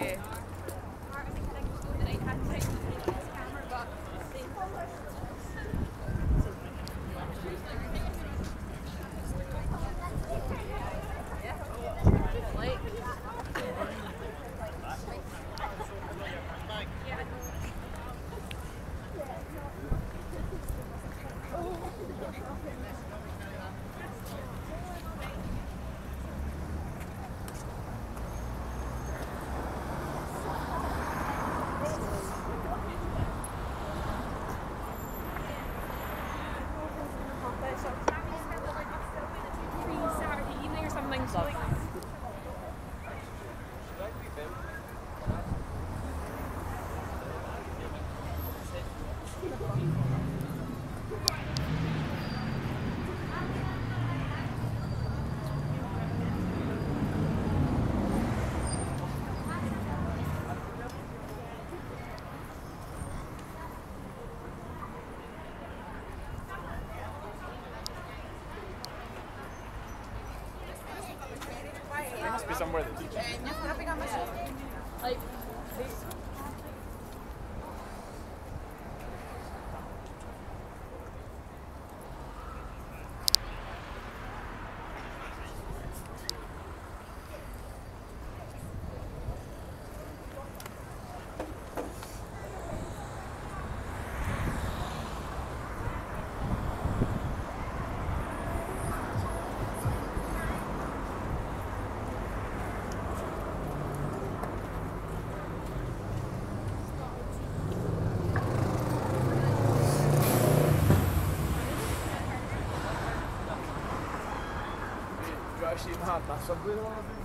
Yeah. Love. Must be somewhere eh, that teaches. like actually not. That's a good one of them?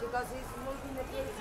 because he's moving the case.